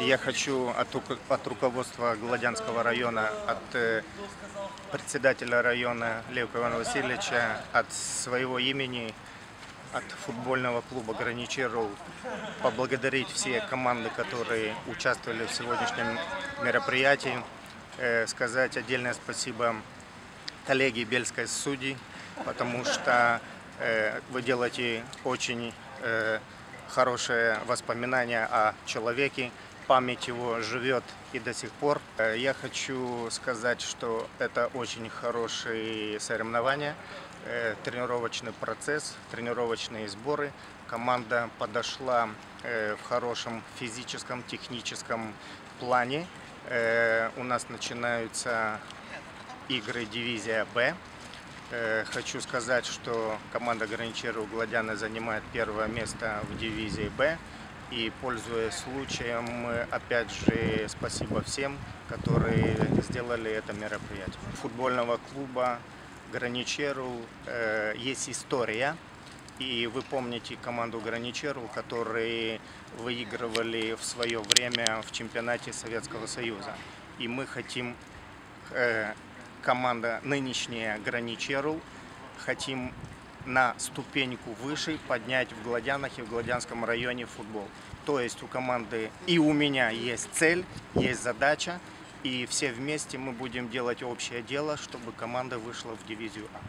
Я хочу от, от руководства Гладянского района, от э, председателя района Левка Ивана Васильевича, от своего имени, от футбольного клуба «Граничеру» поблагодарить все команды, которые участвовали в сегодняшнем мероприятии, Э, сказать отдельное спасибо коллеге Бельской судьи, потому что э, вы делаете очень э, хорошее воспоминание о человеке, память его живет и до сих пор. Э, Я хочу сказать, что это очень хорошие соревнования, э, тренировочный процесс, тренировочные сборы. Команда подошла э, в хорошем физическом, техническом плане. У нас начинаются игры дивизия Б. Хочу сказать, что команда Граничеру Гладяна занимает первое место в дивизии Б. И, пользуясь случаем, опять же, спасибо всем, которые сделали это мероприятие. Футбольного клуба Граничеру э, есть история. И вы помните команду Граничеру, которые выигрывали в свое время в чемпионате Советского Союза. И мы хотим э, команда нынешняя Граничеру хотим на ступеньку выше поднять в Гладянах и в Гладянском районе футбол. То есть у команды и у меня есть цель, есть задача, и все вместе мы будем делать общее дело, чтобы команда вышла в дивизию А.